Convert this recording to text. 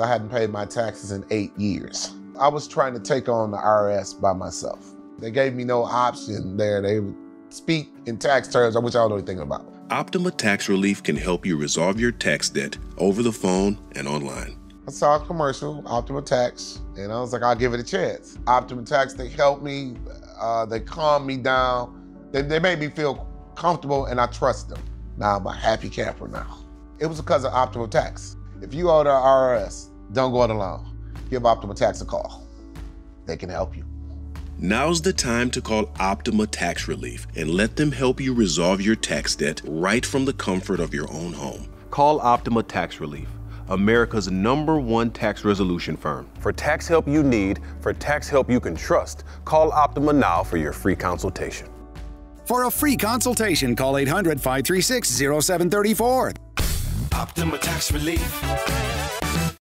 I hadn't paid my taxes in eight years. I was trying to take on the IRS by myself. They gave me no option there. They would speak in tax terms, which I don't know anything about. Optima Tax Relief can help you resolve your tax debt over the phone and online. I saw a commercial, Optima Tax, and I was like, I'll give it a chance. Optima Tax, they helped me, uh, they calmed me down, they, they made me feel comfortable, and I trust them. Now I'm a happy camper now. It was because of Optima Tax. If you owe the IRS, don't go it alone. Give Optima Tax a call. They can help you. Now's the time to call Optima Tax Relief and let them help you resolve your tax debt right from the comfort of your own home. Call Optima Tax Relief, America's number one tax resolution firm. For tax help you need, for tax help you can trust, call Optima now for your free consultation. For a free consultation, call 800 536 0734. Popped a tax relief.